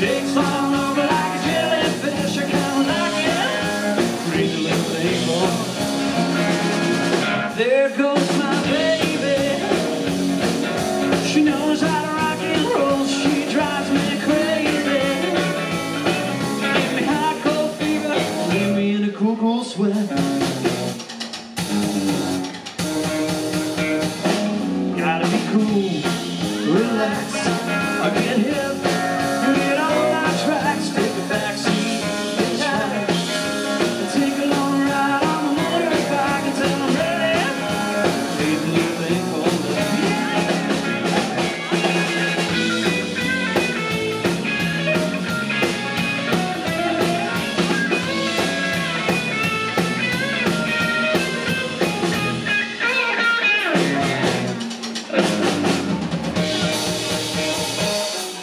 shakes all over like a jellyfish. I kinda like it. Crazy little thing, boy. There goes my baby. She knows how to rock and roll. She drives me crazy. Give me hot cold fever. Leave me in a cool, cool sweat. Gotta be cool, relax. I get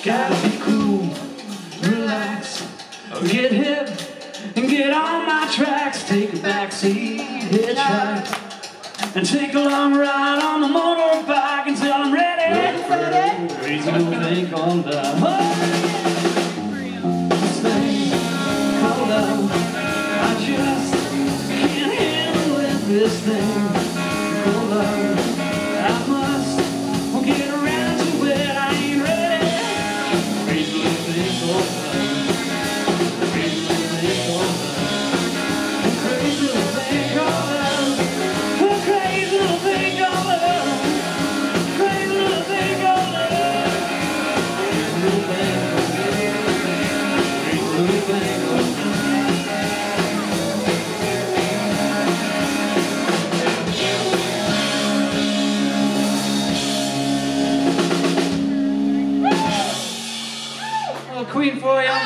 Gotta be cool, relax, get hip, and get on my tracks. Take a backseat, hitchhike, and take a long ride on the motorbike until I'm ready. Crazy called love. Oh, this thing called love. I just can't handle. This thing. Amen. for you.